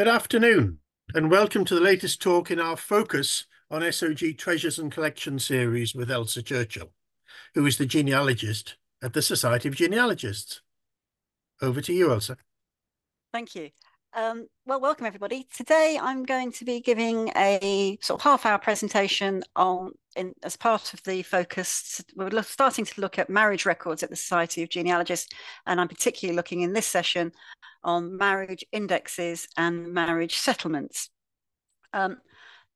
Good afternoon, and welcome to the latest talk in our focus on SOG Treasures and Collections series with Elsa Churchill, who is the genealogist at the Society of Genealogists. Over to you, Elsa. Thank you. Um, well, welcome everybody. Today I'm going to be giving a sort of half hour presentation on, in, as part of the focus, we're starting to look at marriage records at the Society of Genealogists, and I'm particularly looking in this session on marriage indexes and marriage settlements. Um,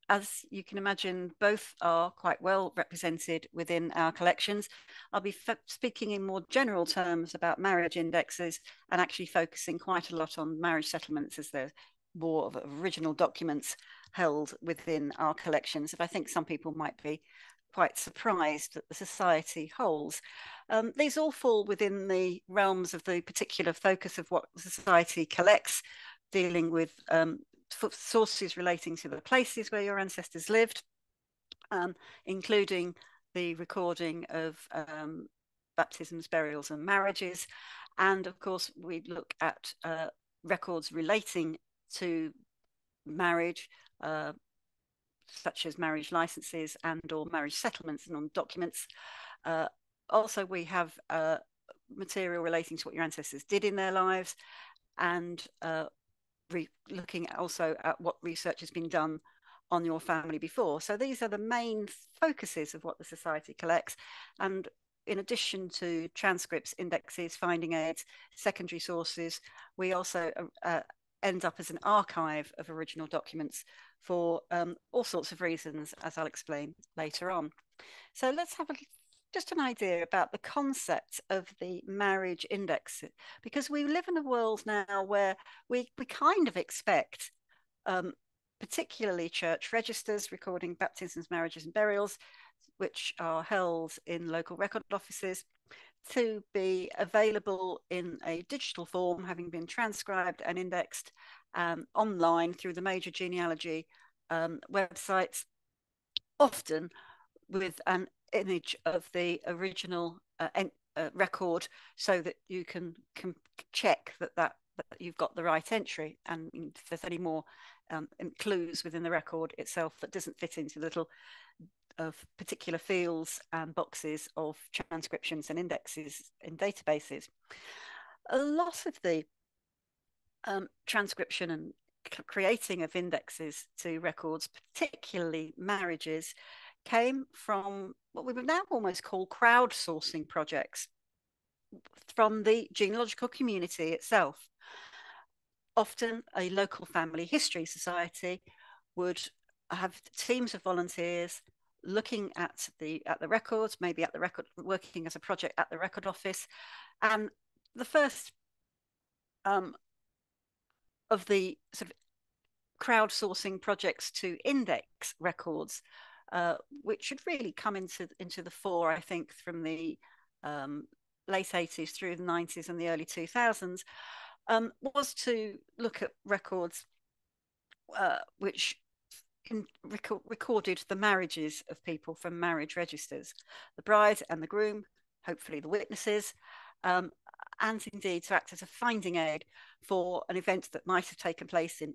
as you can imagine, both are quite well represented within our collections. I'll be speaking in more general terms about marriage indexes and actually focusing quite a lot on marriage settlements as they're more of original documents held within our collections that I think some people might be quite surprised that the society holds. Um, these all fall within the realms of the particular focus of what society collects, dealing with um, sources relating to the places where your ancestors lived, um, including the recording of um, baptisms, burials, and marriages. And of course, we look at uh, records relating to marriage, uh, such as marriage licenses and or marriage settlements and on documents. Uh, also, we have uh, material relating to what your ancestors did in their lives and uh, re- looking also at what research has been done on your family before. So these are the main focuses of what the Society collects. And in addition to transcripts, indexes, finding aids, secondary sources, we also uh, uh, end up as an archive of original documents for um, all sorts of reasons, as I'll explain later on. So let's have a just an idea about the concept of the marriage index, because we live in a world now where we, we kind of expect, um, particularly church registers recording baptisms, marriages, and burials, which are held in local record offices, to be available in a digital form, having been transcribed and indexed um, online through the major genealogy um, websites, often with an image of the original uh, en- uh, record so that you can, can check that, that that you've got the right entry and if there's any more um, clues within the record itself that doesn't fit into the little of particular fields and boxes of transcriptions and indexes in databases. A lot of the um, transcription and creating of indexes to records, particularly marriages, came from what we would now almost call crowdsourcing projects from the genealogical community itself. Often, a local family history society would have teams of volunteers looking at the at the records, maybe at the record, working as a project at the record office, and the first um, of the sort of crowdsourcing projects to index records uh, which should really come into into the fore, I think, from the um, late 80s through the 90s and the early 2000s, um, was to look at records uh, which record, recorded the marriages of people from marriage registers, the bride and the groom, hopefully the witnesses, um, and indeed to act as a finding aid for an event that might have taken place in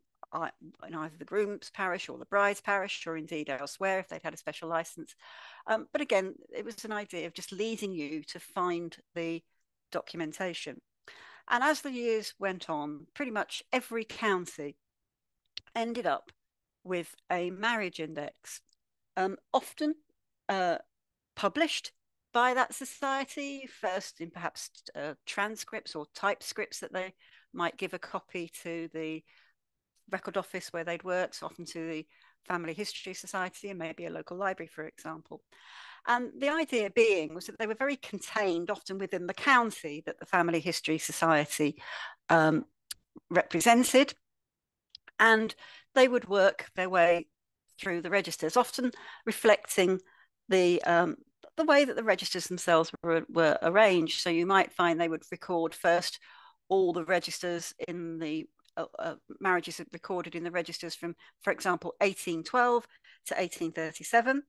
in either the groom's parish or the bride's parish, or indeed elsewhere if they'd had a special license. Um, but again, it was an idea of just leading you to find the documentation. And as the years went on, pretty much every county ended up with a marriage index, um, often uh, published by that society, first in perhaps uh, transcripts or typescripts that they might give a copy to the record office where they'd worked, so often to the Family History Society and maybe a local library, for example. And the idea being was that they were very contained, often within the county that the Family History Society um, represented. And they would work their way through the registers, often reflecting the um, the way that the registers themselves were, were arranged. So you might find they would record first all the registers in the uh, uh, marriages recorded in the registers from, for example, 1812 to 1837.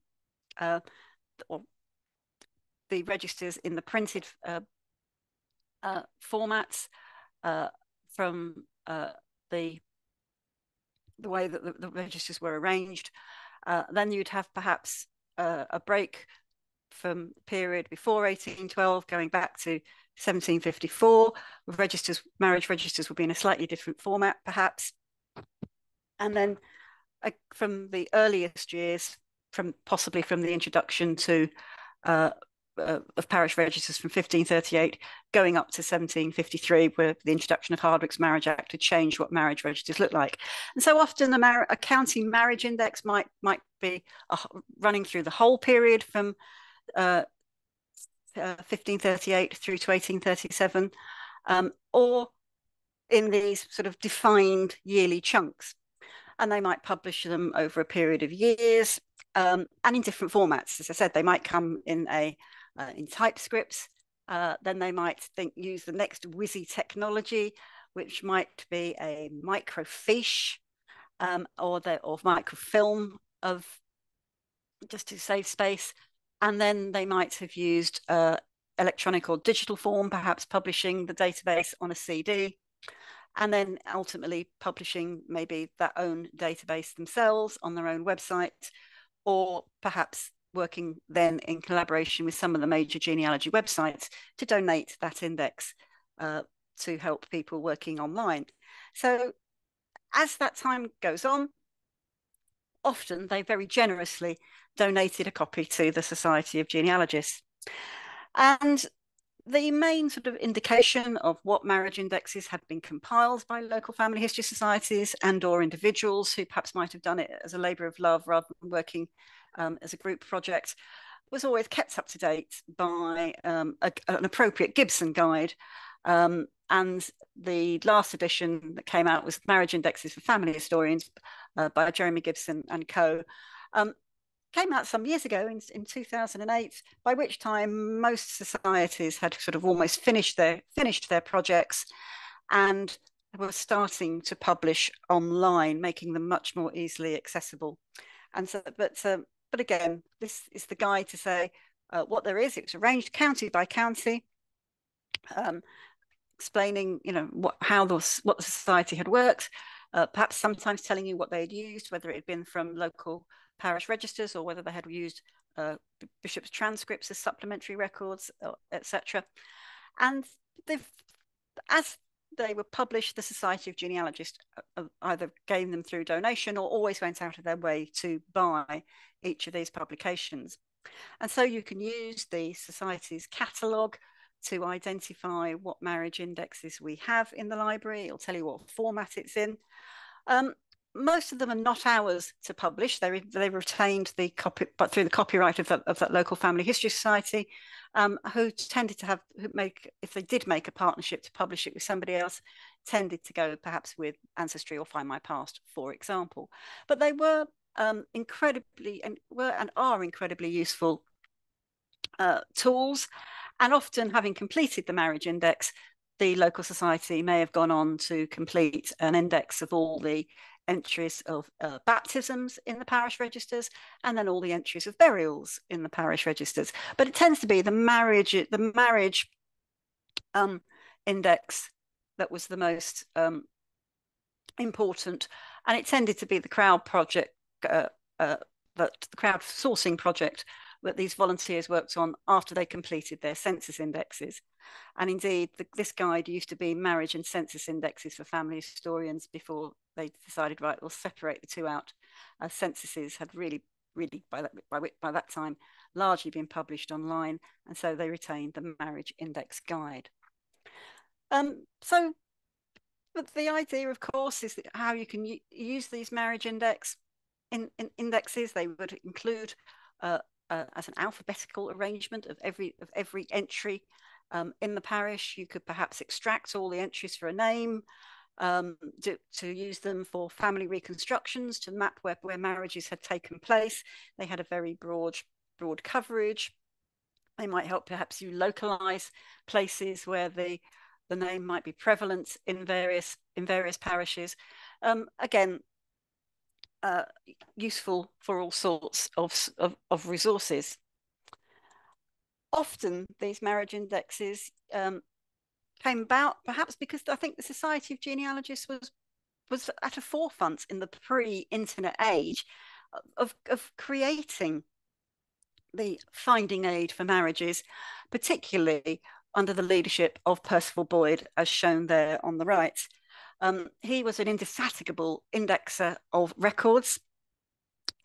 Uh, or the registers in the printed uh, uh formats uh, from the the way that the, the registers were arranged. Then you'd have perhaps a break from the period before 1812 going back to 1754 registers marriage registers would be in a slightly different format perhaps. And then uh, from the earliest years from possibly from the introduction to uh, uh, of parish registers from 1538 going up to 1753 where the introduction of Hardwicke's Marriage Act had changed what marriage registers looked like. And so often a, a county marriage index might might be running through the whole period from uh, 1538 uh, through to 1837 um, or in these sort of defined yearly chunks and they might publish them over a period of years um, and in different formats as i said they might come in a uh, in typescripts. Uh, then they might think use the next whizzy technology, which might be a microfiche um, or the or microfilm of just to save space. And then they might have used uh, electronic or digital form, perhaps publishing the database on a CD, and then ultimately publishing maybe their own database themselves on their own website, or perhaps working then in collaboration with some of the major genealogy websites to donate that index uh, to help people working online. So as that time goes on, often they very generously donated a copy to the Society of Genealogists. And the main sort of indication of what marriage indexes had been compiled by local family history societies and or individuals who perhaps might have done it as a labour of love rather than working um, as a group project was always kept up to date by um, a, an appropriate Gibson guide. Um, and the last edition that came out was Marriage Indexes for Family Historians uh, by Jeremy Gibson and co. Um, came out some years ago in, in 2008, by which time most societies had sort of almost finished their finished their projects and were starting to publish online, making them much more easily accessible. And so, but um, but again, this is the guide to say uh, what there is. It was arranged county by county, um, explaining, you know, what how the what the society had worked. Uh, perhaps sometimes telling you what they had used, whether it had been from local parish registers or whether they had used uh, bishops' transcripts as supplementary records, uh, etc. And as they were published, the Society of Genealogists uh, either gave them through donation or always went out of their way to buy each of these publications. And so you can use the Society's catalogue to identify what marriage indexes we have in the library. It'll tell you what format it's in. Um, most of them are not ours to publish. They they retained the copy, but through the copyright of that of that local family history society, um, who tended to have who make if they did make a partnership to publish it with somebody else, tended to go perhaps with Ancestry or Find My Past, for example. But they were um, incredibly and were and are incredibly useful uh, tools, and often having completed the marriage index, the local society may have gone on to complete an index of all the entries of uh, baptisms in the parish registers and then all the entries of burials in the parish registers. But it tends to be the marriage the marriage um, index that was the most um, important. And it tended to be the crowd project uh, uh, that the crowd sourcing project that these volunteers worked on after they completed their census indexes. And indeed, the, this guide used to be marriage and census indexes for family historians before they decided, right, we'll separate the two out. Uh, censuses had really, really, by that, by, by that time, largely been published online. And so they retained the marriage index guide. Um, so the idea, of course, is how you can use these marriage index in, in indexes. They would include uh, uh, as an alphabetical arrangement of every of every entry um, in the parish. You could perhaps extract all the entries for a name um, to, to, use them for family reconstructions to map where, where marriages had taken place. They had a very broad broad coverage. They might help perhaps you localize places where the the name might be prevalent in various in various parishes. Um, again, uh, useful for all sorts of, of, of, resources. Often these marriage indexes um, came about perhaps because I think the Society of Genealogists was was at a forefront in the pre-internet age of, of creating the finding aid for marriages, particularly under the leadership of Percival Boyd, as shown there on the right. Um, he was an indefatigable indexer of records.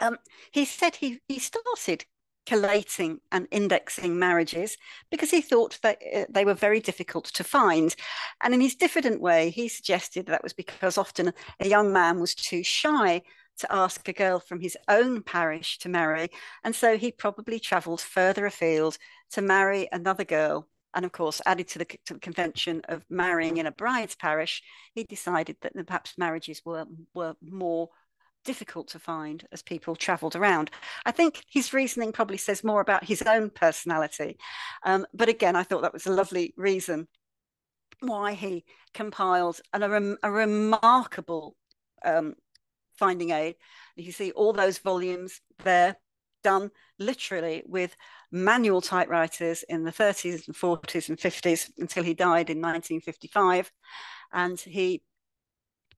Um, he said he, he started collating and indexing marriages because he thought that uh, they were very difficult to find. And in his diffident way, he suggested that was because often a young man was too shy to ask a girl from his own parish to marry. And so he probably travelled further afield to marry another girl. And of course, added to the, to the convention of marrying in a bride's parish, he decided that perhaps marriages were, were more difficult to find as people travelled around. I think his reasoning probably says more about his own personality. Um, but again, I thought that was a lovely reason why he compiled an, a, rem a, remarkable um, finding aid. You see all those volumes there done literally with manual typewriters in the 30s and 40s and 50s until he died in 1955. And he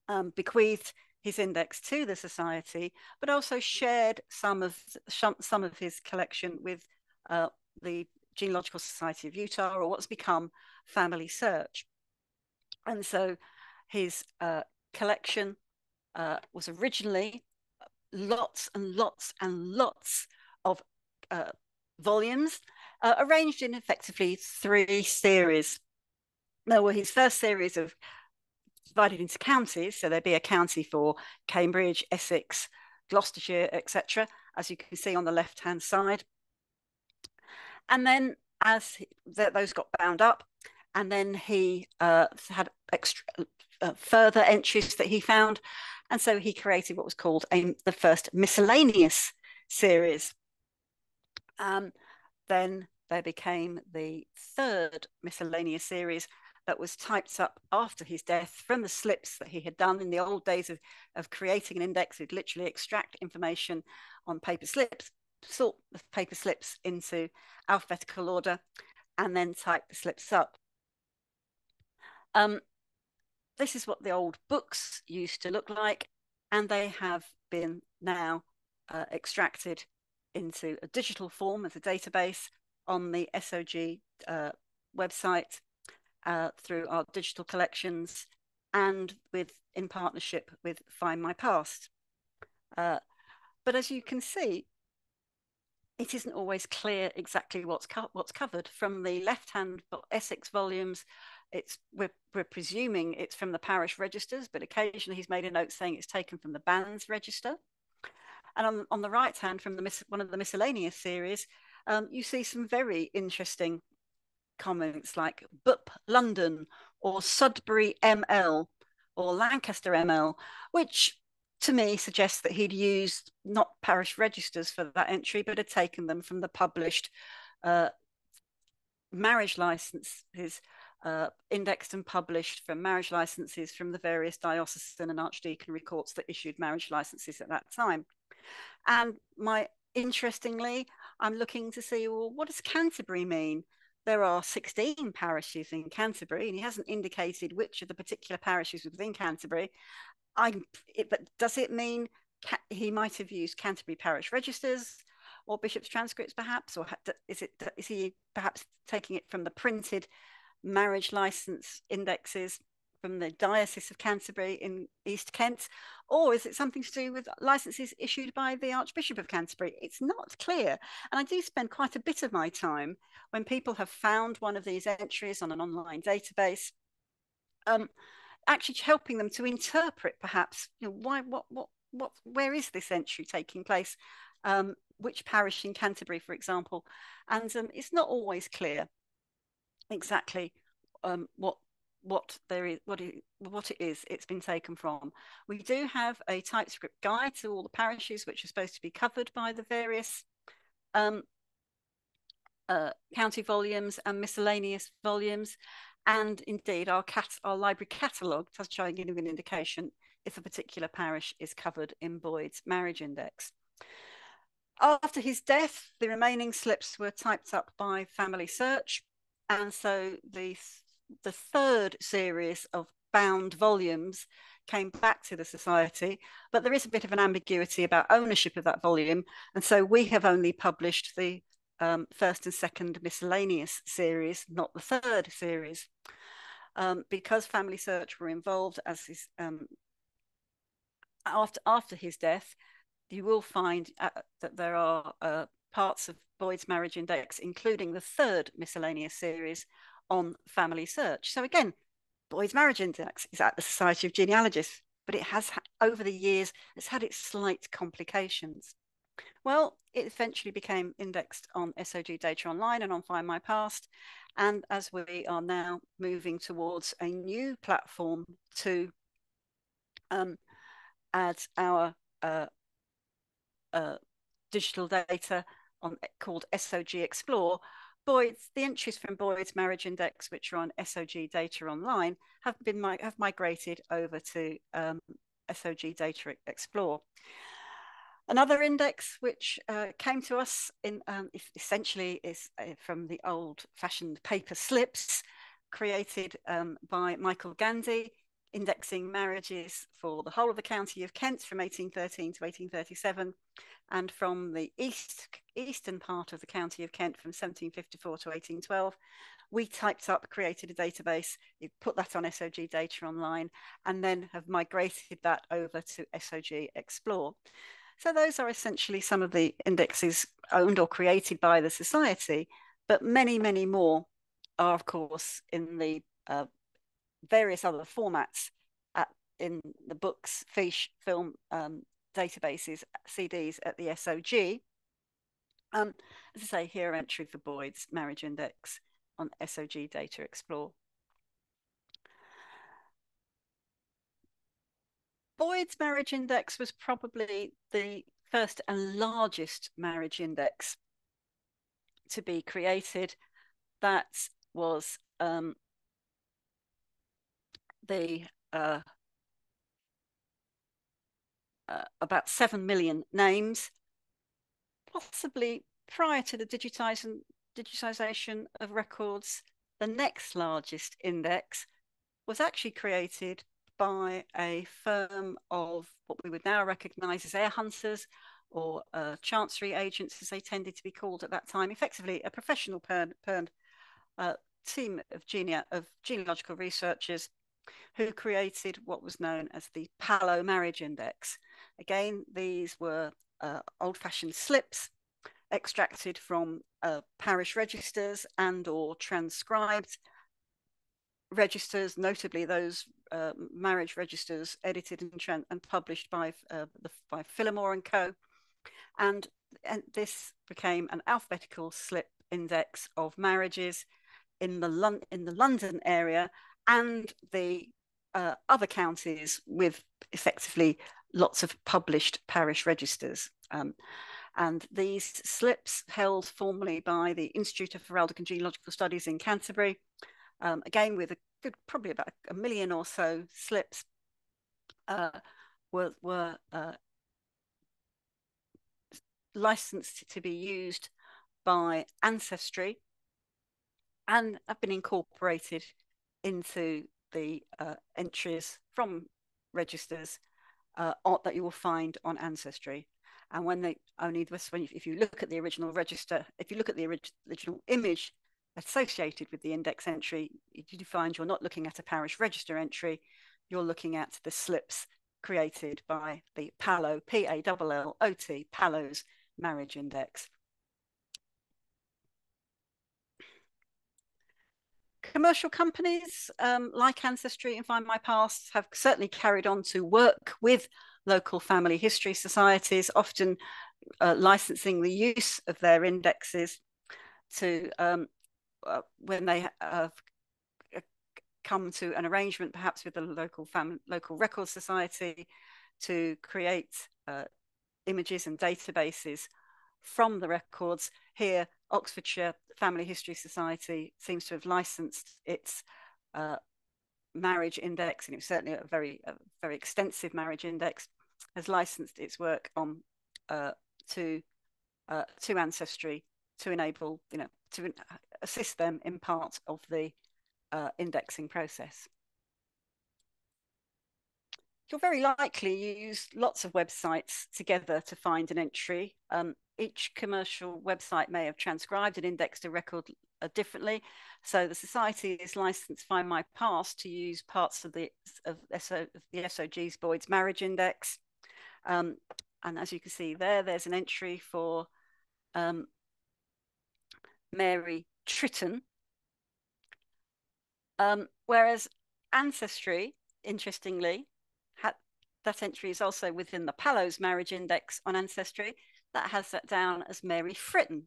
um, bequeathed his index to the society, but also shared some of some of his collection with uh, the Genealogical Society of Utah, or what's become Family Search. And so his uh, collection uh, was originally lots and lots and lots of uh, volumes uh, arranged in effectively three series. There were his first series of divided into counties. So there'd be a county for Cambridge, Essex, Gloucestershire, etc., as you can see on the left hand side. And then as th those got bound up, and then he uh, had extra, uh, further entries that he found. And so he created what was called a, the first miscellaneous series. Um, then there became the third miscellaneous series, that was typed up after his death from the slips that he had done in the old days of, of creating an index. He'd literally extract information on paper slips, sort the paper slips into alphabetical order, and then type the slips up. Um, this is what the old books used to look like, and they have been now uh, extracted into a digital form as a database on the SOG uh, website uh, through our digital collections and with in partnership with Find My Past. Uh, but as you can see, it isn't always clear exactly what's co what's covered from the left-hand Essex volumes. It's we're, we're presuming it's from the parish registers, but occasionally he's made a note saying it's taken from the banns register. And on, on the right hand, from the one of the miscellaneous series, um, you see some very interesting comments like BUP London or Sudbury ML or Lancaster ML, which to me suggests that he'd used not parish registers for that entry, but had taken them from the published uh, marriage licenses, uh, indexed and published from marriage licenses from the various diocesan and archdeaconry courts that issued marriage licenses at that time. And my interestingly, I'm looking to see, well, what does Canterbury mean? there are 16 parishes in Canterbury, and he hasn't indicated which of the particular parishes within Canterbury. I, it, but does it mean he might have used Canterbury parish registers or bishop's transcripts, perhaps, or is it is he perhaps taking it from the printed marriage license indexes from the Diocese of Canterbury in East Kent, or is it something to do with licenses issued by the Archbishop of Canterbury? It's not clear. And I do spend quite a bit of my time when people have found one of these entries on an online database, um, actually helping them to interpret perhaps, you know, why, what, what, what, where is this entry taking place? Um, which parish in Canterbury, for example? And um, it's not always clear exactly um, what what there is what it, what it is it's been taken from. We do have a typescript guide to all the parishes which are supposed to be covered by the various um, uh, county volumes and miscellaneous volumes. And indeed our cat our library catalogue does try and give an indication if a particular parish is covered in boyd's marriage index. After his death the remaining slips were typed up by family search. And so the the third series of bound volumes came back to the society, but there is a bit of an ambiguity about ownership of that volume. And so we have only published the um, first and second miscellaneous series, not the third series. Um, because Family Search were involved as his, um, after, after his death, you will find uh, that there are uh, parts of Boyd's Marriage Index, including the third miscellaneous series on Family Search. So again, Boyd's Marriage Index is at the Society of Genealogists, but it has, over the years, it's had its slight complications. Well, it eventually became indexed on SOG Data Online and on Find My Past. And as we are now moving towards a new platform to um, add our uh, uh, digital data on called SOG Explore, Boyd's the entries from Boyd's Marriage Index, which are on SOG Data Online, have been have migrated over to um, SOG Data Explore. Another index which uh, came to us in um, essentially is uh, from the old-fashioned paper slips created um, by Michael Gandy, indexing marriages for the whole of the county of Kent from 1813 to 1837, and from the east eastern part of the county of Kent from 1754 to 1812. We typed up, created a database, you put that on SOG Data Online, and then have migrated that over to SOG Explore. So those are essentially some of the indexes owned or created by the society, but many, many more are, of course, in the uh, various other formats at, in the books, fiche, film um, databases, CDs at the SOG. Um, as I say, here entry for Boyd's Marriage Index on SOG Data Explore. Boyd's marriage index was probably the first and largest marriage index to be created. That was um, the uh, uh, about 7 million names, possibly prior to the digitization, digitization of records, the next largest index was actually created by a firm of what we would now recognize as heir hunters or uh, chancery agents, as they tended to be called at that time, effectively a professional per, per, uh, team of, gene- of genealogical researchers who created what was known as the Pallot Marriage Index. Again, these were uh, old-fashioned slips extracted from uh, parish registers and or transcribed registers, notably those uh, marriage registers edited and, and published by uh, the, by Phillimore and Co. And, and this became an alphabetical slip index of marriages in the Lon- in the London area and the uh, other counties with effectively lots of published parish registers. Um, and these slips held formally by the Institute of Heraldic and Genealogical Studies in Canterbury, um, again with a good, probably about a million or so slips uh, were, were uh, licensed to be used by Ancestry and have been incorporated into the uh, entries from registers uh, that you will find on Ancestry. And when they only this, when if you look at the original register, if you look at the original image associated with the index entry, you find you're not looking at a parish register entry, you're looking at the slips created by the PALLOT, P-A-L-L-O-T, PALLOT's marriage index. Commercial companies um, like Ancestry and Find My Past have certainly carried on to work with local family history societies, often uh, licensing the use of their indexes to um, uh, when they have uh, come to an arrangement, perhaps with the local family, local record society, to create uh, images and databases from the records. Here, Oxfordshire Family History Society seems to have licensed its uh, marriage index, and it's certainly a very, a very extensive marriage index, has licensed its work on uh, to uh, to Ancestry to enable, you know, to assist them in part of the uh, indexing process. you'll very likely use lots of websites together to find an entry. Um, each commercial website may have transcribed and indexed a record uh, differently. So the society is licensed by My Past to use parts of the of, SO, of the SOG's Boyd's Marriage Index. Um, and as you can see there, there's an entry for um, Mary Tritton. Um, whereas Ancestry, interestingly, that entry is also within the Pallot's marriage index on Ancestry. That has that down as Mary Fritton.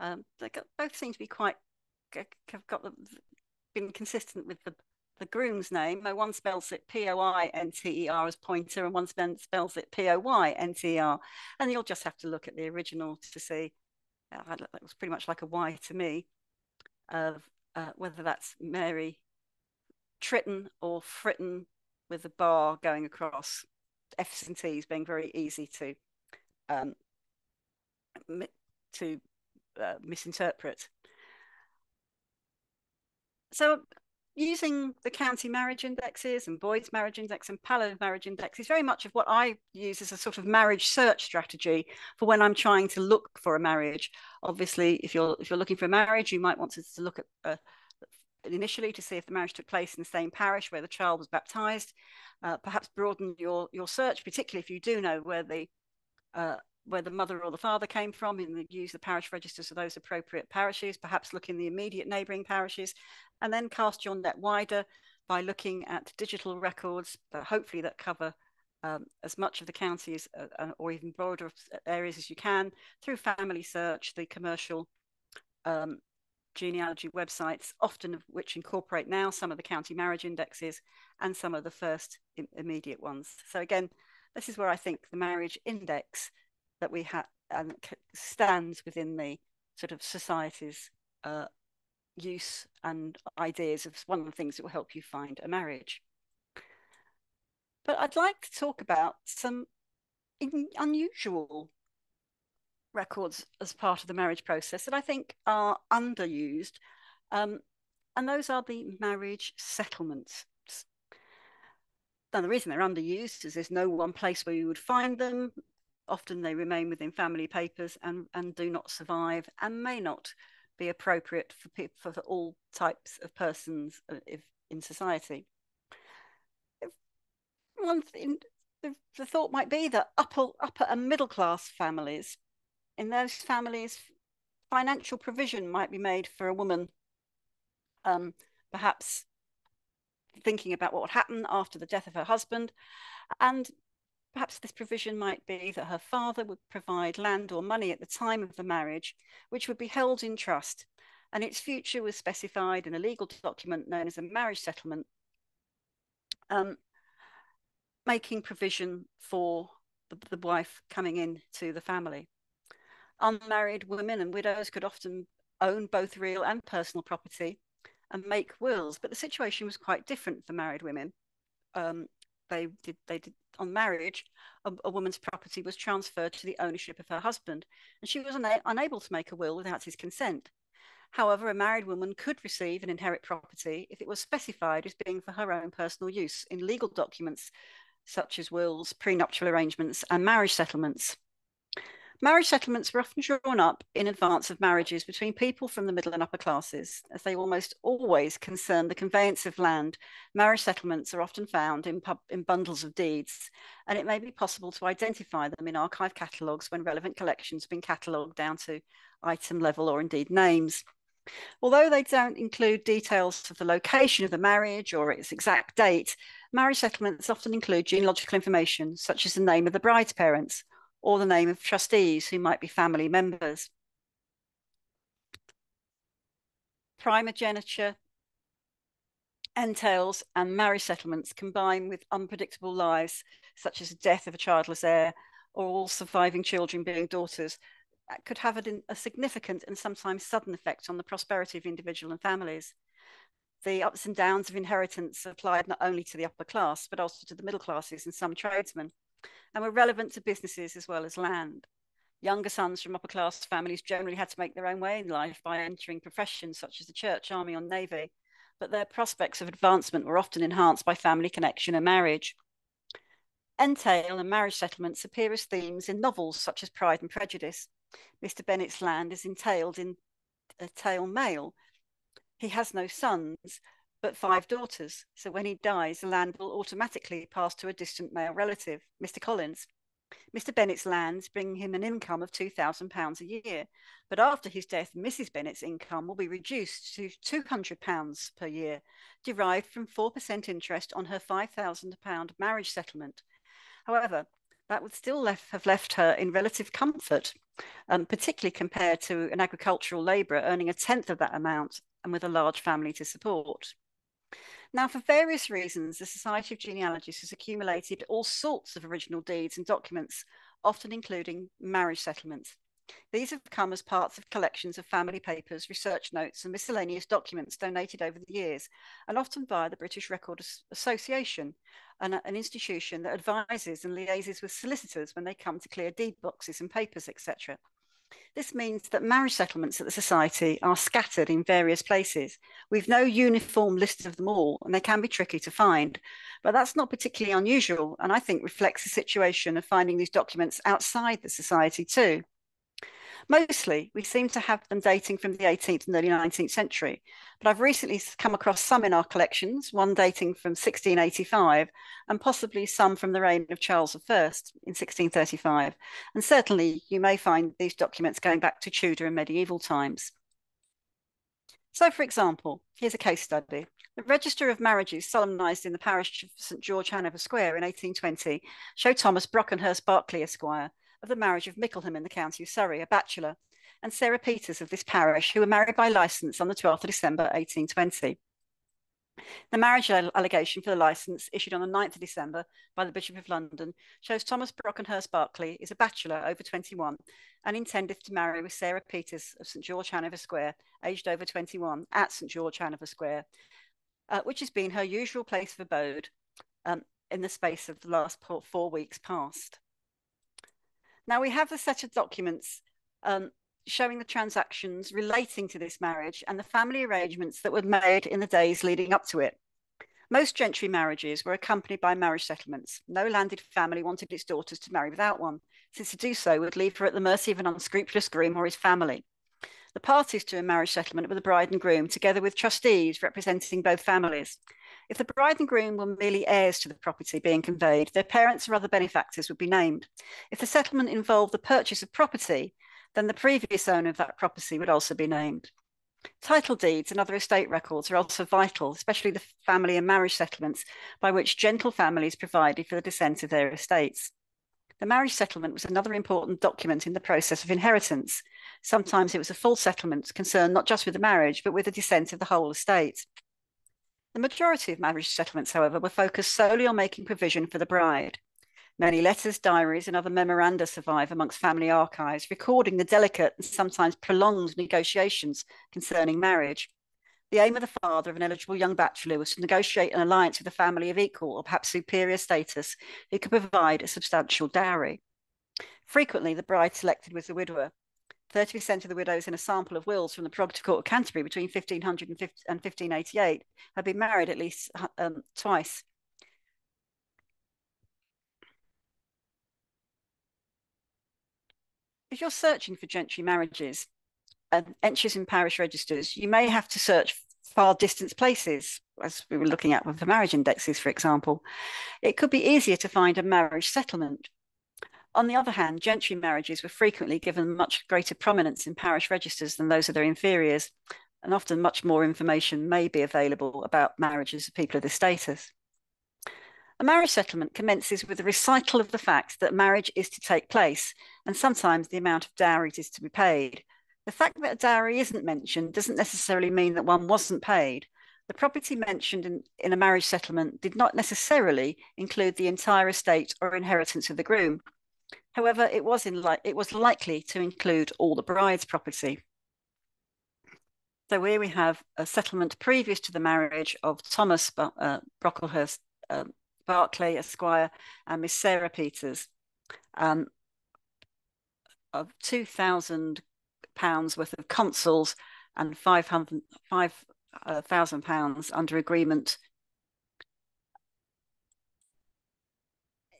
Um, they got, both seem to be quite have got the, been consistent with the the groom's name. One spells it P O I N T E R as pointer, and one spells it P O Y N T E R. And you'll just have to look at the original to see. Uh, that was pretty much like a Y to me, of uh, whether that's Mary Tritton or Fritton with a bar going across. F's and T's being very easy to um, to uh, misinterpret. So using the county marriage indexes and Boyd's marriage index and Pallot marriage index is very much of what I use as a sort of marriage search strategy for when I'm trying to look for a marriage. Obviously, if you're if you're looking for a marriage, you might want to, to look at uh, initially to see if the marriage took place in the same parish where the child was baptized. Uh, perhaps broaden your your search, particularly if you do know where the uh, where the mother or the father came from and use the parish registers of those appropriate parishes, perhaps look in the immediate neighbouring parishes, and then cast your net wider by looking at digital records, uh, hopefully that cover um, as much of the counties uh, uh or even broader areas as you can through family search, the commercial um, genealogy websites, often of which incorporate now some of the county marriage indexes and some of the first immediate ones. So again, this is where I think the marriage index that we have and stands within the sort of society's uh, use and ideas of one of the things that will help you find a marriage. But I'd like to talk about some unusual records as part of the marriage process that I think are underused. Um, and those are the marriage settlements. Now, the reason they're underused is there's no one place where you would find them often they remain within family papers and, and do not survive and may not be appropriate for people for all types of persons uh, if, in society. If one thing, the, the thought might be that upper upper and middle class families, in those families, financial provision might be made for a woman, um, perhaps thinking about what would happen after the death of her husband, and Perhaps this provision might be that her father would provide land or money at the time of the marriage, which would be held in trust, and its future was specified in a legal document known as a marriage settlement, um, making provision for the, the wife coming in to the family. Unmarried women and widows could often own both real and personal property and make wills, but the situation was quite different for married women. Um, they did they did on marriage, a, a, woman's property was transferred to the ownership of her husband, and she was una- unable to make a will without his consent. However, a married woman could receive and inherit property if it was specified as being for her own personal use in legal documents such as wills, prenuptial arrangements, and marriage settlements. Marriage settlements were often drawn up in advance of marriages between people from the middle and upper classes, as they almost always concern the conveyance of land. Marriage settlements are often found in, pub- in bundles of deeds, and it may be possible to identify them in archive catalogues when relevant collections have been catalogued down to item level or indeed names. Although they don't include details of the location of the marriage or its exact date, marriage settlements often include genealogical information, such as the name of the bride's parents or the name of trustees who might be family members. Primogeniture, entails, and marriage settlements combine with unpredictable lives, such as the death of a childless heir or all surviving children being daughters, that could have a, a significant and sometimes sudden effect on the prosperity of individual and families. The ups and downs of inheritance applied not only to the upper class, but also to the middle classes and some tradesmen and were relevant to businesses as well as land. Younger sons from upper class families generally had to make their own way in life by entering professions such as the church, army, or navy, but their prospects of advancement were often enhanced by family connection and marriage. Entail and marriage settlements appear as themes in novels such as Pride and Prejudice. Mr. Bennet's land is entailed in a tail male. He has no sons, but five daughters. So when he dies, the land will automatically pass to a distant male relative, Mr. Collins. Mr. Bennet's lands bring him an income of £2,000 a year, but after his death, Mrs. Bennet's income will be reduced to £200 per year, derived from 4% interest on her £5,000 marriage settlement. However, that would still left, have left her in relative comfort, um, particularly compared to an agricultural labourer earning a tenth of that amount and with a large family to support. Now, for various reasons, the Society of Genealogists has accumulated all sorts of original deeds and documents, often including marriage settlements. These have come as parts of collections of family papers, research notes, and miscellaneous documents donated over the years, and often via the British Record Association, an, an institution that advises and liaises with solicitors when they come to clear deed boxes and papers, etc. This means that marriage settlements at the Society are scattered in various places. We've no uniform list of them all, and they can be tricky to find. But that's not particularly unusual, and I think reflects the situation of finding these documents outside the Society too. Mostly, we seem to have them dating from the 18th and early 19th century, but I've recently come across some in our collections, one dating from 1685, and possibly some from the reign of Charles I in 1635. And certainly, you may find these documents going back to Tudor and medieval times. So, for example, here's a case study. The Register of Marriages solemnised in the parish of St George Hanover Square in 1820 show Thomas Brockenhurst Berkeley Esquire of the marriage of Mickleham in the county of Surrey, a bachelor, and Sarah Peters of this parish, who were married by licence on the 12th of December 1820. The marriage allegation for the licence, issued on the 9th of December by the Bishop of London, shows Thomas Brockenhurst Berkeley is a bachelor over 21 and intendeth to marry with Sarah Peters of St George Hanover Square, aged over 21, at St George Hanover Square, uh, which has been her usual place of abode um, in the space of the last four weeks past. Now we have a set of documents um, showing the transactions relating to this marriage and the family arrangements that were made in the days leading up to it. Most gentry marriages were accompanied by marriage settlements. No landed family wanted its daughters to marry without one, since to do so would leave her at the mercy of an unscrupulous groom or his family. The parties to a marriage settlement were the bride and groom, together with trustees representing both families. If the bride and groom were merely heirs to the property being conveyed, their parents or other benefactors would be named. If the settlement involved the purchase of property, then the previous owner of that property would also be named. Title deeds and other estate records are also vital, especially the family and marriage settlements by which gentle families provided for the descent of their estates. The marriage settlement was another important document in the process of inheritance. Sometimes it was a full settlement concerned not just with the marriage, but with the descent of the whole estate. The majority of marriage settlements, however, were focused solely on making provision for the bride. Many letters, diaries, and other memoranda survive amongst family archives, recording the delicate and sometimes prolonged negotiations concerning marriage. The aim of the father of an eligible young bachelor was to negotiate an alliance with a family of equal or perhaps superior status who could provide a substantial dowry. Frequently, the bride selected was the widower, 30% of the widows in a sample of wills from the Prerogative Court of Canterbury between 1500 and 1588 had been married at least um, twice. If you're searching for gentry marriages and entries in parish registers, you may have to search far distance places, as we were looking at with the marriage indexes, for example. It could be easier to find a marriage settlement on the other hand, gentry marriages were frequently given much greater prominence in parish registers than those of their inferiors, and often much more information may be available about marriages of people of this status. A marriage settlement commences with a recital of the fact that marriage is to take place, and sometimes the amount of dowry is to be paid. The fact that a dowry isn't mentioned doesn't necessarily mean that one wasn't paid. The property mentioned in, in a marriage settlement did not necessarily include the entire estate or inheritance of the groom, However, it was, in li- it was likely to include all the bride's property. So here we have a settlement previous to the marriage of Thomas uh, Brocklehurst uh, Berkeley, Esquire, and Miss Sarah Peters, um, of two thousand pounds worth of consols and five hundred five uh, thousand pounds under agreement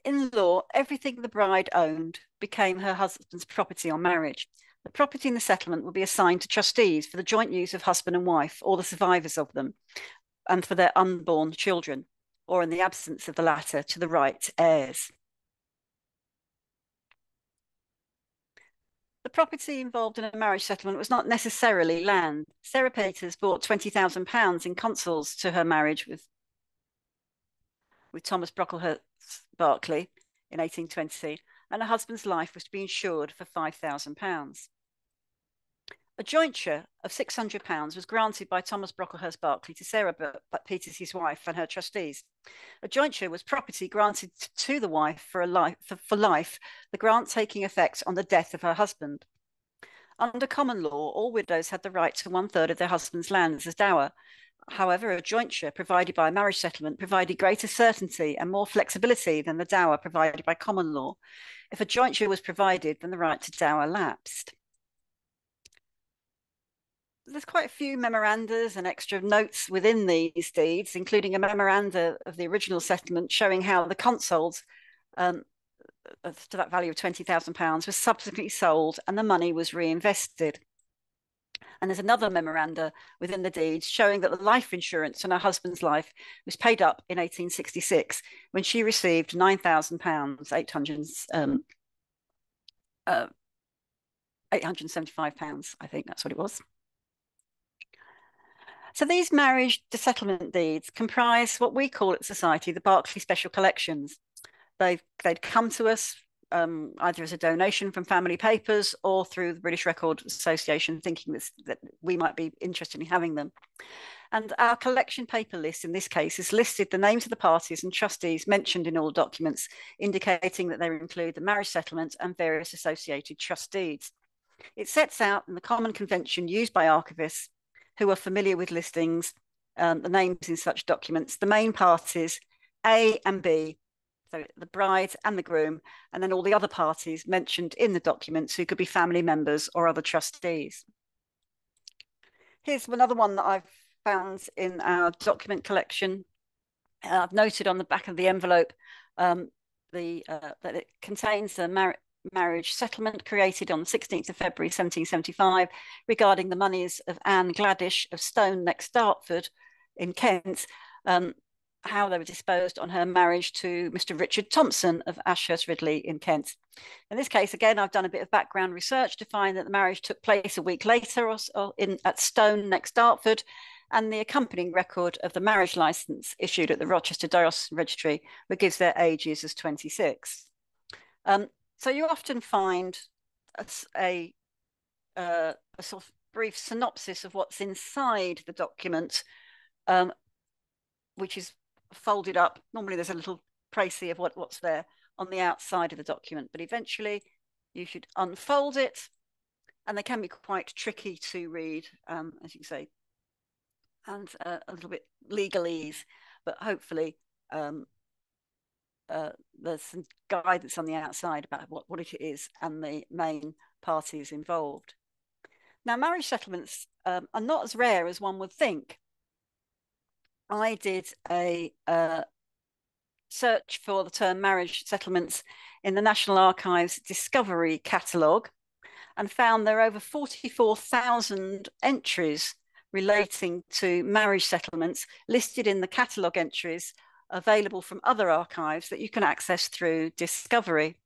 In law, everything the bride owned became her husband's property on marriage. The property in the settlement would be assigned to trustees for the joint use of husband and wife or the survivors of them, and for their unborn children, or in the absence of the latter, to the right heirs. The property involved in a marriage settlement was not necessarily land. Sarah Peters bought £20,000 in consols to her marriage with, with Thomas Brocklehurst Berkeley in 1820, and her husband's life was to be insured for £5,000. A jointure of £600 was granted by Thomas Brocklehurst Berkeley to Sarah Peters, his wife, and her trustees. A jointure was property granted to the wife for, life, for, for life, the grant taking effect on the death of her husband. Under common law, all widows had the right to one third of their husband's lands as dower. However, a jointure provided by a marriage settlement provided greater certainty and more flexibility than the dower provided by common law. If a jointure was provided, then the right to dower lapsed there's quite a few memorandas and extra notes within these deeds, including a memoranda of the original settlement showing how the consols um, to that value of £20,000 was subsequently sold and the money was reinvested. And there's another memoranda within the deeds showing that the life insurance on her husband's life was paid up in 1866 when she received £9,000, 800, um, uh, 875 pounds, I think that's what it was. So these marriage settlement deeds comprise what we call at Society the Berkeley Special Collections. They've, they'd come to us um, either as a donation from family papers or through the British Record Association, thinking this, that we might be interested in having them. And our collection paper list in this case has listed the names of the parties and trustees mentioned in all documents, indicating that they include the marriage settlement and various associated trustees. It sets out in the common convention used by archivists who are familiar with listings, um, the names in such documents, the main parties, A and B, so the bride and the groom, and then all the other parties mentioned in the documents who could be family members or other trustees. Here's another one that I've found in our document collection. Uh, I've noted on the back of the envelope um, the uh, that it contains the mar marriage settlement created on the 16th of February 1775 regarding the moneys of Anne Gladish of Stone next Dartford in Kent, um, how they were disposed on her marriage to Mr. Richard Thompson of Ash next Ridley in Kent. In this case, again, I've done a bit of background research to find that the marriage took place a week later or, or in, at Stone next Dartford, and the accompanying record of the marriage license issued at the Rochester Diocesan Registry, which gives their ages as 26. Um, so you often find a, a, uh, a, sort of brief synopsis of what's inside the document, um, which is folded up. Normally there's a little précis of what, what's there on the outside of the document, but eventually you should unfold it and they can be quite tricky to read, um, as you say, and uh, a little bit legalese, but hopefully um, uh, there's some guidance on the outside about what, what it is and the main parties involved. Now, marriage settlements um, are not as rare as one would think. I did a uh, search for the term marriage settlements in the National Archives Discovery Catalogue and found there are over 44,000 entries relating to marriage settlements listed in the catalogue entries available from other archives that you can access through Discovery.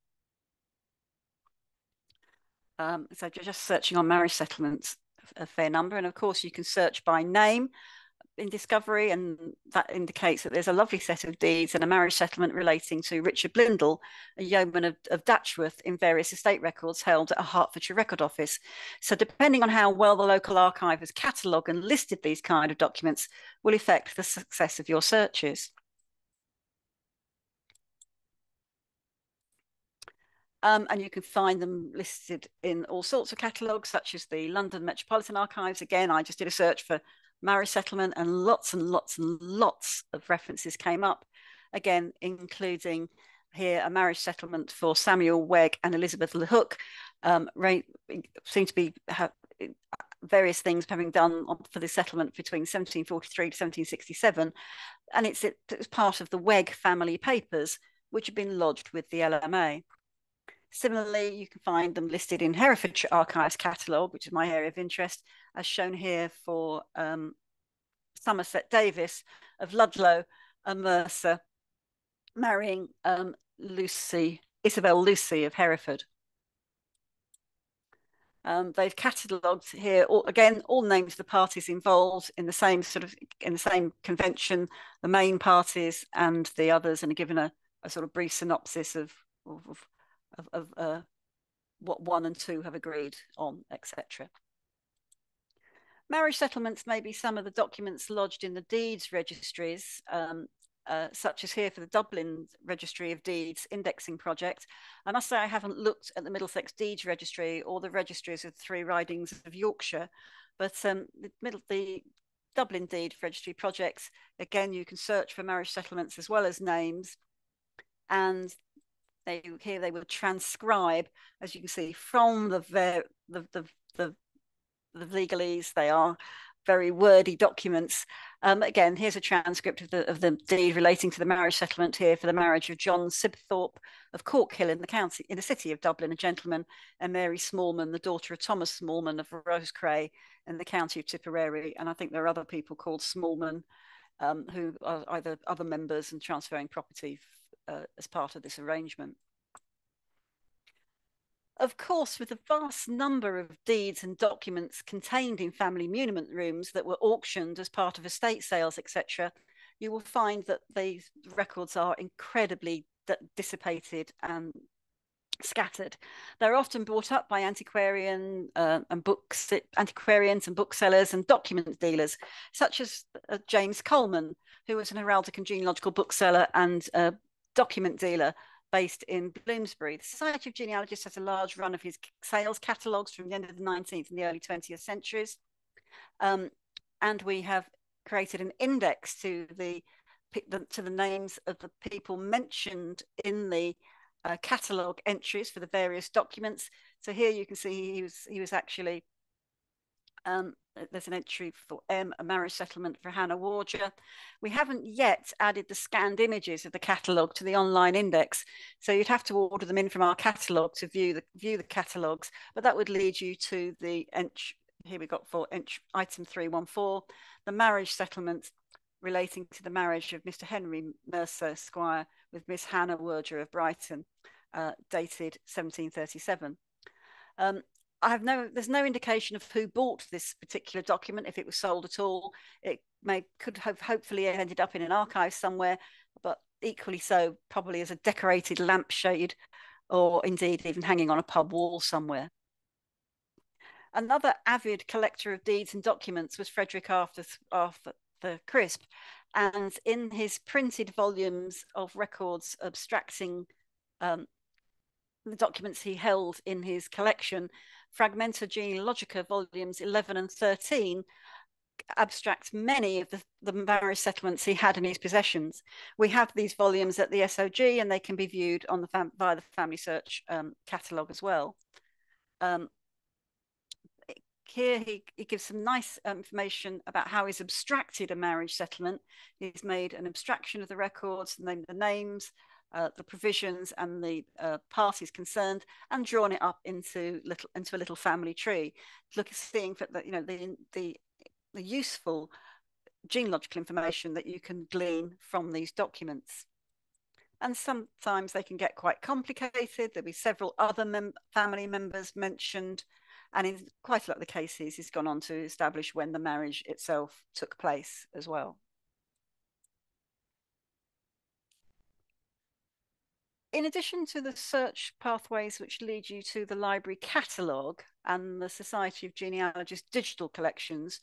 Um, so just searching on marriage settlements, a fair number. And of course, you can search by name in Discovery, and that indicates that there's a lovely set of deeds and a marriage settlement relating to Richard Blindle, a yeoman of, of Datchworth, in various estate records held at a Hertfordshire record office. So, depending on how well the local archive has catalogued and listed these kind of documents, will affect the success of your searches. Um, and you can find them listed in all sorts of catalogues, such as the London Metropolitan Archives. Again, I just did a search for marriage settlement, and lots and lots and lots of references came up. Again, including here a marriage settlement for Samuel Wegg and Elizabeth LeHook. Um, seem to be various things having done for the settlement between 1743 to 1767, and it's it, it was part of the Wegg family papers which have been lodged with the LMA. Similarly, you can find them listed in Herefordshire Archives catalogue, which is my area of interest, as shown here for um, Somerset Davis of Ludlow and Mercer marrying um, Lucy, Isabel Lucy of Hereford. Um, they've catalogued here all, again all names of the parties involved in the same sort of in the same convention, the main parties and the others, and given a, a sort of brief synopsis of of, of, of uh, what one and two have agreed on, etc. Marriage settlements may be some of the documents lodged in the deeds registries um, uh, such as here for the Dublin Registry of Deeds indexing project. I must say I haven't looked at the Middlesex Deeds Registry or the registries of the three ridings of Yorkshire, but um, the, middle, the Dublin Deed Registry projects, again, you can search for marriage settlements as well as names. And they here they will transcribe, as you can see, from the the the, the, the legalese. They are very wordy documents. Um, again, here's a transcript of the, of the deed relating to the marriage settlement here for the marriage of John Sibthorpe of Corkhill in the county, in the city of Dublin, a gentleman, and Mary Smallman, the daughter of Thomas Smallman of Roscrea in the county of Tipperary. And I think there are other people called Smallman um, who are either other members and transferring property uh, as part of this arrangement. Of course, with the vast number of deeds and documents contained in family muniment rooms that were auctioned as part of estate sales, etc., you will find that these records are incredibly dissipated and scattered. They're often brought up by antiquarian uh, and books, antiquarians and booksellers and document dealers, such as uh, James Coleman, who was an heraldic and genealogical bookseller and document dealer based in Bloomsbury. The Society of Genealogists has a large run of his sales catalogues from the end of the 19th and the early 20th centuries. Um, and we have created an index to the, to the names of the people mentioned in the uh, catalogue entries for the various documents. So here you can see he was he was actually um, there's an entry for M, a marriage settlement for Hannah Warger. We haven't yet added the scanned images of the catalogue to the online index, so you'd have to order them in from our catalogue to view the view the catalogues. But that would lead you to the entry. Here we got for entry, item 314, the marriage settlement relating to the marriage of Mr. Henry Mercer Squire with Miss Hannah Warger of Brighton, uh, dated 1737. Um, I have no, there's no indication of who bought this particular document, if it was sold at all. It may could have hopefully ended up in an archive somewhere, but equally so, probably as a decorated lampshade or indeed even hanging on a pub wall somewhere. Another avid collector of deeds and documents was Frederick Arthur, Arthur the Crisp. And in his printed volumes of records abstracting um, the documents he held in his collection, Fragmenta Genealogica, volumes 11 and 13, abstract many of the, the marriage settlements he had in his possessions. We have these volumes at the SOG and they can be viewed on the fam- the Family Search um, catalogue as well. Um, here he, he gives some nice information about how he's abstracted a marriage settlement. He's made an abstraction of the records, named the names, uh, the provisions and the uh, parties concerned and drawn it up into little into a little family tree. Look seeing for the you know the the the useful genealogical information that you can glean from these documents. And sometimes they can get quite complicated. There'll be several other mem family members mentioned. And in quite a lot of the cases he's gone on to establish when the marriage itself took place as well in addition to the search pathways which lead you to the library catalogue and the Society of Genealogists digital collections,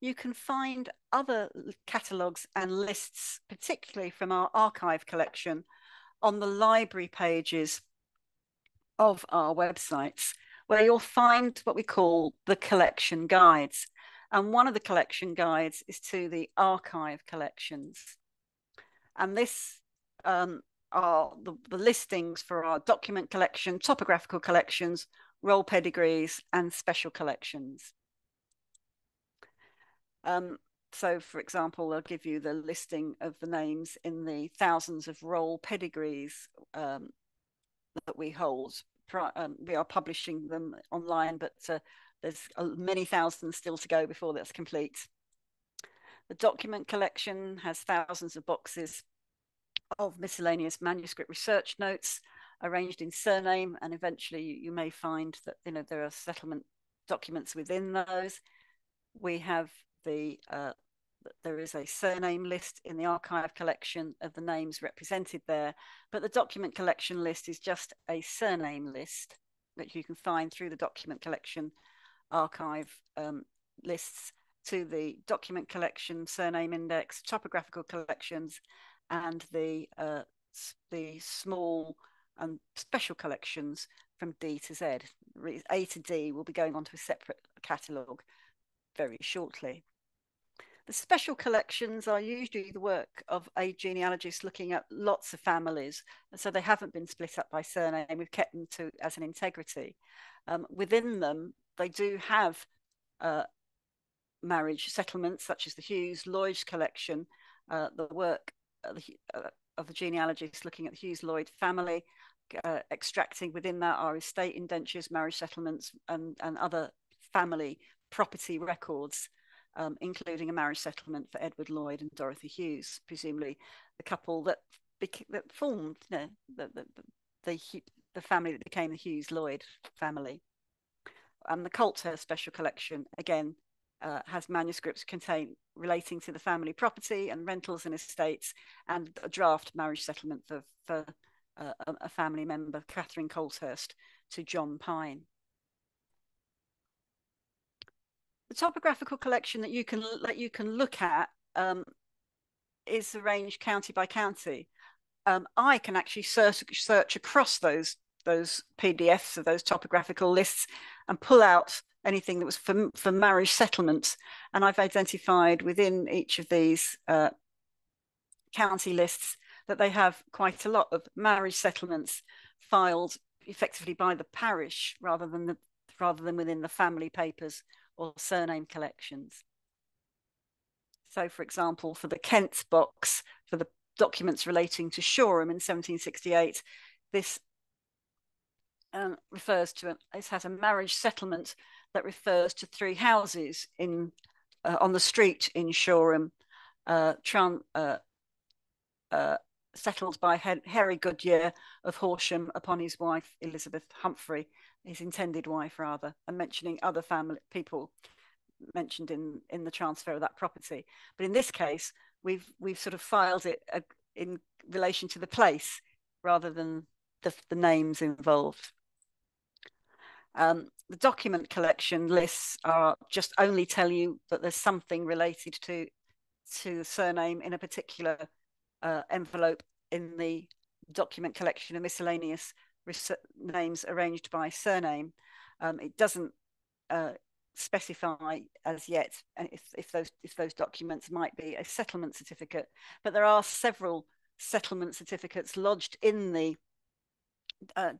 you can find other catalogues and lists, particularly from our archive collection, on the library pages of our websites, where you'll find what we call the collection guides. And one of the collection guides is to the archive collections. And this um, are the, the listings for our document collection, topographical collections, roll pedigrees, and special collections. Um, so, for example, they'll give you the listing of the names in the thousands of roll pedigrees um, that we hold. Um, we are publishing them online, but uh, there's many thousands still to go before that's complete. The document collection has thousands of boxes of miscellaneous manuscript research notes arranged in surname, and eventually you, you may find that you know there are settlement documents within those. We have the uh, there is a surname list in the archive collection of the names represented there, but the document collection list is just a surname list that you can find through the document collection archive um, lists to the document collection, surname index, topographical collections, and the uh, the small and special collections from D to Z. A to D will be going on to a separate catalogue very shortly. The special collections are usually the work of a genealogist looking at lots of families, so they haven't been split up by surname. We've kept them to as an integrity. Um, within them, they do have uh, marriage settlements, such as the Hughes Lloyd collection, uh, the work of the, uh, of the genealogist looking at the Hughes Lloyd family, uh, extracting within that are estate indentures, marriage settlements, and, and other family property records um, including a marriage settlement for Edward Lloyd and Dorothy Hughes, presumably the couple that that formed you know, the, the, the, the family that became the Hughes Lloyd family. And the Colthurst Special Collection, again, uh, has manuscripts contain relating to the family property and rentals and estates, and a draft marriage settlement for, for uh, a family member, Catherine Colthurst, to John Pine. the topographical collection that you can that you can look at um, is arranged county by county. Um, I can actually search search across those those PDFs of those topographical lists and pull out anything that was for, for marriage settlements. And I've identified within each of these uh, county lists that they have quite a lot of marriage settlements filed effectively by the parish rather than the rather than within the family papers or surname collections. So, for example, for the Kent box, for the documents relating to Shoreham in 1768, this um, refers to, a, it has a marriage settlement that refers to three houses in uh, on the street in Shoreham, uh, uh, uh, settled by Harry Goodyear of Horsham upon his wife Elizabeth Humphrey his intended wife rather, and mentioning other family people mentioned in in the transfer of that property. But in this case, we've we've sort of filed it uh, in relation to the place rather than the, the names involved. Um, the document collection lists are just only tell you that there's something related to to the surname in a particular uh, envelope in the document collection of miscellaneous names arranged by surname. Um, it doesn't uh, specify as yet if, if those if those documents might be a settlement certificate, but there are several settlement certificates lodged in the uh,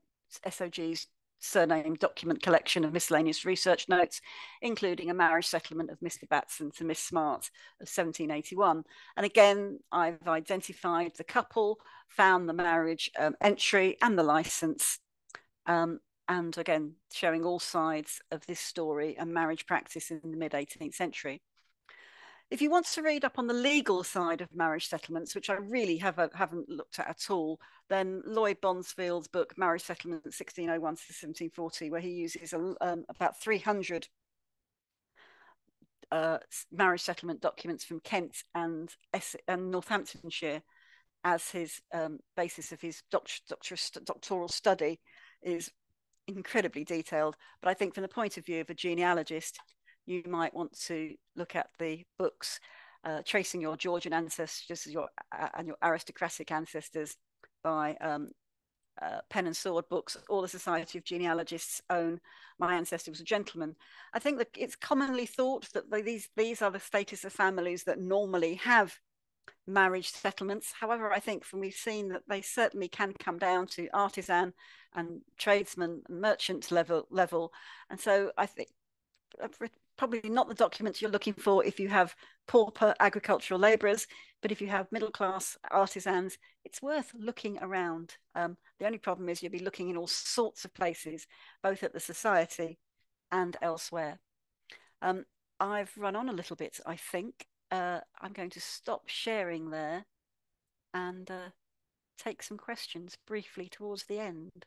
SOG's surname document collection of miscellaneous research notes, including a marriage settlement of Mr. Batson to Miss Smart of 1781. And again, I've identified the couple, found the marriage um, entry and the license. Um, and again, showing all sides of this story and marriage practice in the mid 18th century. If you want to read up on the legal side of marriage settlements, which I really have, haven't looked at at all, then Lloyd Bonfield's book, Marriage Settlement 1601 to 1740, where he uses um, about 300 uh, marriage settlement documents from Kent and, and Northamptonshire as his um, basis of his doctor, doctor, doctoral study is incredibly detailed. But I think from the point of view of a genealogist, you might want to look at the books uh, tracing your Georgian ancestors your, uh, and your aristocratic ancestors by um, uh, Pen and Sword books, or the Society of Genealogists own My Ancestor Was a Gentleman. I think that it's commonly thought that these, these are the status of families that normally have marriage settlements. However, I think from we've seen that they certainly can come down to artisan and tradesman and merchant level level. And so I think probably not the documents you're looking for if you have pauper agricultural labourers, but if you have middle class artisans, it's worth looking around. Um, the only problem is you'll be looking in all sorts of places, both at the society and elsewhere. Um, I've run on a little bit, I think. Uh, I'm going to stop sharing there and uh, take some questions briefly towards the end.